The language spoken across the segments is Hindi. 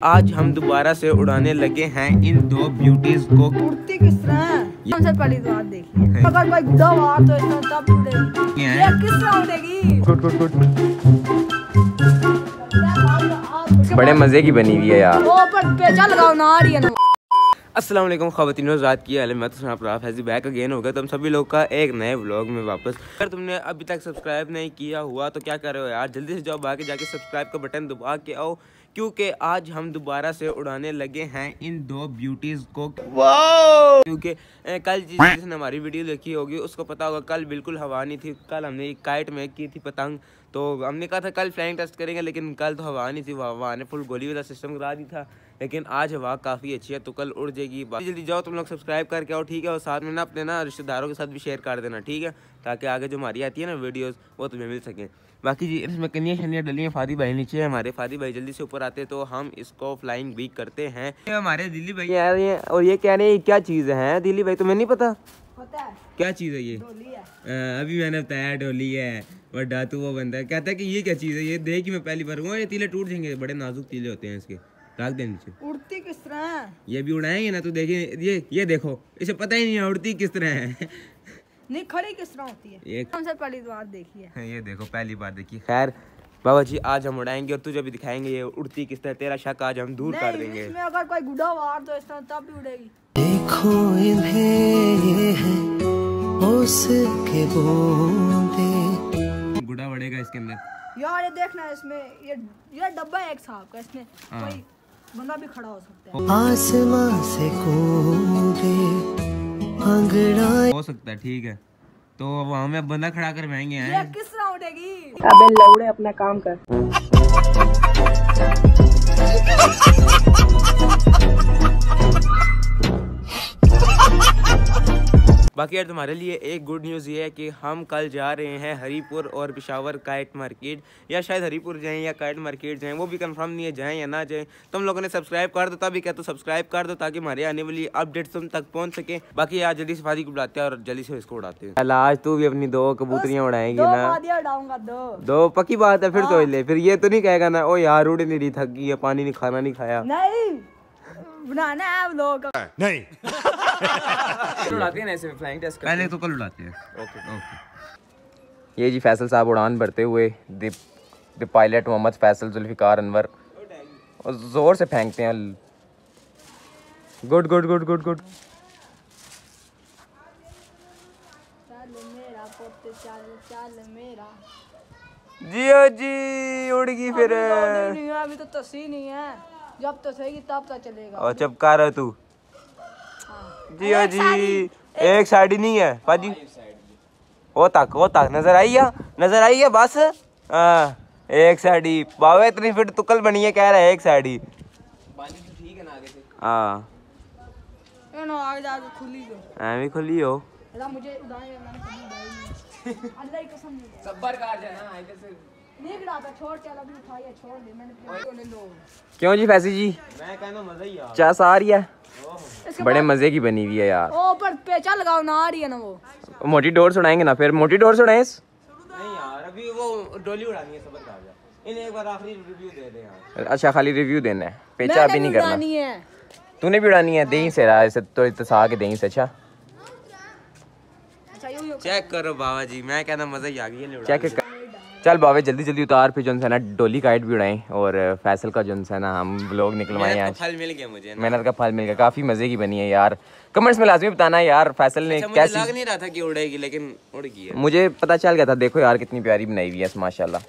आज हम दोबारा से उड़ाने लगे हैं इन दो ब्यूटीज को। उड़ती किस तरह है? सबसे पहली बात देखिए अगर भाई दो बार तो इसमें तब उड़ेगी। ये किस तरह उड़ेगी? Good good good. बड़े मज़े की बनी हुई है यार। ओ पर पेचा लगाओ ना आ रही है ना। अस्सलाम वालेकुम खवतिन रात की तो सुना आप हैज़ी बैक अगेन हो गया। तुम सभी लोग का एक नए व्लॉग में वापस। अगर तुमने अभी तक सब्सक्राइब नहीं किया हुआ तो क्या कर रहे हो यार? जल्दी से जाओ आगे जाके सब्सक्राइब का बटन दबा के आओ। क्योंकि आज हम दोबारा से उड़ाने लगे हैं इन दो ब्यूटीज को। क्योंकि कल जिस जिसने हमारी वीडियो देखी होगी उसको पता होगा कल बिल्कुल हवा नहीं थी। कल हमने एक काइट में की थी पतंग। तो हमने कहा था कल फ्लाइंग टेस्ट करेंगे लेकिन कल तो हवा नहीं थी। हवा ने फुल गोली वाला सिस्टम करा दी था। लेकिन आज हवा काफ़ी अच्छी है तो कल उड़ जाएगी जल्दी जाओ तुम लोग सब्सक्राइब करके आओ ठीक है? और साथ में ना अपने ना रिश्तेदारों के साथ भी शेयर कर देना ठीक है? ताकि आगे जो हमारी आती है ना वीडियोस वो तुम्हें मिल सकें। बाकी जी इसमें कनिया शनिया डली हैं फादी भाई नीचे है हमारे। फादी भाई जल्दी से ऊपर आते तो हम इसको फ्लाइंग भी करते हैं। हमारे दिल्ली भाई आ रहे हैं और ये कह रहे हैं क्या चीज़ है दिल्ली भाई तुम्हें नहीं पता? है। क्या चीज़ है ये? है। अ, अभी मैंने बताया डोली है बड़ा तू वो बंदा कहता है कि ये क्या चीज़ है? ये देख ही मैं पहली बार हुआ ये तीले टूट जाएँगे बड़े नाजुक तीले होते हैं इसके। रख दे नीचे। उड़ती किस तरह है? ये भी उड़ाएँगे ना तो देखिए ये ये देखो इसे पता ही नहीं है उड़ती किस तरह है। नहीं खड़ी किस तरह होती है? ये सबसे पहली तो बात देखिए ये देखो पहली बार देखिए खैर बाबा जी आज हम उड़ाएँगे और तुझे भी दिखाएँगे ये उड़ती किस तरह तेरा शक आज हम दूर कर देंगे। इसमें अगर कोई गुड़ा हुआ तो इस तरह तब भी उड़ेगी। देखो इन्हें ये उसके बूंदे। गुड़ा बढ़ेगा इसके अंदर। यार ये देखना इसमें ये ये डब्बा है एक साहब का इसमें हाँ। बंदा भी खड़ा हो सकता है। आसमां से कूदे हो सकता है ठीक है। तो वहाँ में बंदा खड़ा कर महँगे हैं? किस तरह उठेगी अबे लौड़े अपना काम कर। बाकी यार तुम्हारे लिए एक गुड न्यूज़ ये है कि हम कल जा रहे हैं हरीपुर और पिशावर काइट मार्केट या शायद हरीपुर जाएँ या काइट मार्केट जाएँ वो भी कंफर्म नहीं है जाएँ या ना जाएँ। तुम लोगों ने सब्सक्राइब कर दो तभी क्या तो सब्सक्राइब कर दो ताकि हमारे आने वाली अपडेट्स तुम तक पहुँच सके। बाकी यार जल्दी से फादी को बुलाते हैं और जल्दी से इसको उड़ाते हैं। आज तू भी अपनी दो कबूतरियाँ उड़ाएँगी ना। दो। दो पक्की बात है फिर तो ले। फिर ये तो नहीं कहेगा ना ओ यार उड़ नहीं रही थक गई है पानी नहीं खाना नहीं खाया। नहीं बनाना है आप लोगों। का उड़ाते हैं ना ऐसे फ्लाइंग टेस्ट पहले तो कल उड़ाते हैं। ओके ओके ये जी फैसल साहब उड़ान भरते हुए the the pilot Mohammad Faisal Zulfiqar Anwar. और ज़ोर से फेंकते हैं। Good good good good good चल मेरा पुੱਤ चल चल मेरा। जियो जी उड़ गई फिर। अभी तो तसी नहीं है। जब तो सही तब तो चलेगा। और चपका रहा तू। जियो जी। एक साइड ही नहीं है पाजी। ओ तक ओ तक नज़र आई है नज़र आई है बस? हाँ एक साइड ही बाबा इतनी फिट तुकल बनी है कह रहा है एक साइड ही हाँ। ये ना आगे खुली हो। मुझे क्यों जी फैसी जी? मैं कहना मज़ा ही आ चास आ रही है। इसके बड़े मज़े की बनी हुई है यार। ओ पर पेचा लगाओ ना आ रही है ना वो। मोटी डोर सुनाएँगे ना फिर। मोटी डोर सुनाए नहीं यार अभी वो डोली उड़ानी है इन्हें एक बार आखिरी रिव्यू दे दे यार। अच्छा खाली रिव्यू देना है। पेचा अभी नहीं करना। तूने भी उड़ानी है दही से रहा ऐसे तो इतसा के दही से अच्छा। अच्छा चेक करो बाबा जी मैं कहना मज़ा ही आ गई है चेक कर चल बाबे जल्दी जल्दी उतार फिर जो है ना डोली काइट भी उड़ाएँ और फैसल का जो है ना हम ब्लॉग निकलवाए मेहनत आज। का फल मिल गया मुझे मेहनत का फल मिल गया काफ़ी मज़े की बनी है यार। कमेंट्स में लाजमी बताना यार फैसल ने अच्छा मुझे कैसी लग नहीं रहा था कि उड़ेगी लेकिन उड़ गई मुझे पता चल गया था देखो यार कितनी प्यारी बनाई हुई है माशाल्लाह।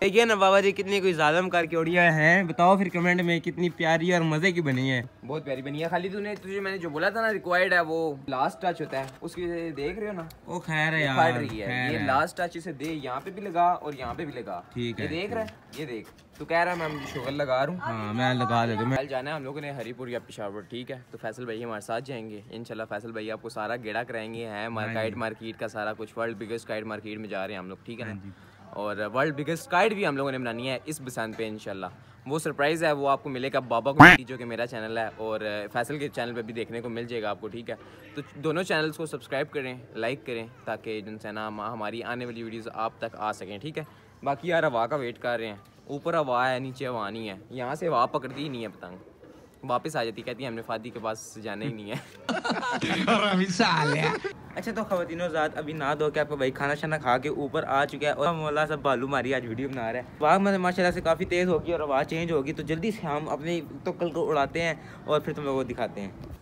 देखिए ना बाबा जी कितनी कोई जालम करके उड़िया है। बताओ फिर कमेंट में कितनी प्यारी और मज़े की बनी है। बहुत प्यारी बनी है। खाली तूने तुझे मैंने जो बोला था ना रिक्वायर्ड है वो लास्ट टच होता है। उसकी देख रहे हो ना? ओ खैर है यार रही है। ये लास्ट टच इसे दे यहाँ पे भी लगा और यहाँ पे भी लगा। ठीक ये है, देख रहा है। ये देख। तू कह रहा है मैं शुगर लगा रहा हूँ। हाँ मैं लगा देता हूँ। जाना है हम लोगों ने हरीपुर या पिशावर ठीक है? तो फैसल भाई हमारे साथ जाएँगे। इनशाला फैसल भाई आपको सारा गेड़ा कराएँगे हैं मार्काइट मार्केट का सारा कुछ वर्ल्ड बिगेस्ट काइट मार्केट में जा रहे हैं हम लोग ठीक है ना? और वर्ल्ड बिगेस्ट काइट भी हम लोगों ने बनानी है इस बसंत पे इंशाल्लाह। वो सरप्राइज़ है वो आपको मिलेगा बाबा को जो कि मेरा चैनल है और फैसल के चैनल पे भी देखने को मिल जाएगा आपको ठीक है? तो दोनों चैनल्स को सब्सक्राइब करें लाइक करें ताकि जिनसे ना हम- हमारी आने वाली वीडियोज़ आप तक आ सकें ठीक है? बाकी यार हवा का वेट कर रहे हैं। ऊपर हवा है नीचे हवा नहीं है। यहाँ से हवा पकड़ती ही नहीं है पतंग। वापस आ जाती कहती है हमने फादी के पास जाना ही नहीं है। अच्छा तो खवतिनो ज़ात अभी ना दो के आपका भाई खाना शाना खा के ऊपर आ चुका है और मौला सब बालू मारी आज वीडियो बना रहा है। वाह मतलब माशाल्लाह से काफ़ी तेज़ होगी और आवाज़ चेंज होगी तो जल्दी से हम अपनी तो कल को उड़ाते हैं और फिर तुम लोगों को दिखाते हैं।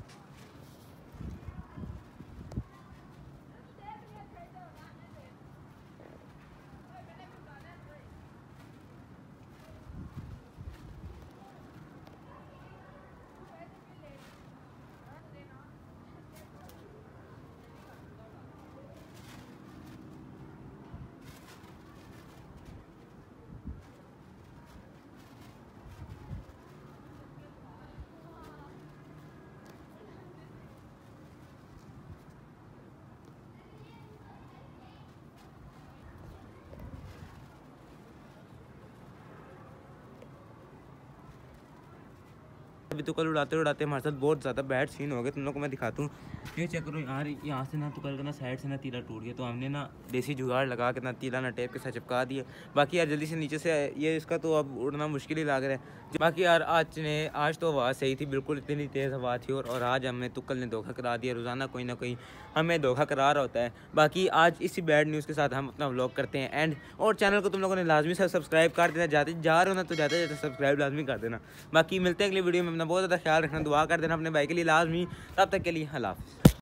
अभी तो कल उड़ाते उड़ाते हमारे साथ बहुत ज़्यादा बैड सीन हो गए। तुम लोग को मैं दिखाता हूँ। ये चेक करो यार यहाँ से ना तो कल का ना साइड से ना तीला टूट गया तो हमने ना देसी जुगाड़ लगा के ना तीला ना टेप के साथ चिपका दिए बाकी यार जल्दी से नीचे से ये इसका तो अब उड़ना मुश्किल ही लग रहा है। बाकी यार आज ने आज तो आवाज़ सही थी बिल्कुल इतनी तेज़ हवा थी और, आज हमें तुक्कल ने धोखा करा दिया। रोज़ाना कोई ना कोई हमें धोखा करा रहा होता है। बाकी आज इसी बैड न्यूज़ के साथ हम अपना व्लॉग करते हैं। एंड और चैनल को तुम लोगों ने लाजमी सब्सक्राइब कर देना। जाते जा रहे हो ना तो जाते जाते सब्सक्राइब लाजमी कर देना। बाकी मिलते हैं अगली वीडियो में। बहुत ज़्यादा ख्याल रखना, दुआ कर देना अपने भाई के लिए लाजमी। तब तक के लिए हाफ़िज़।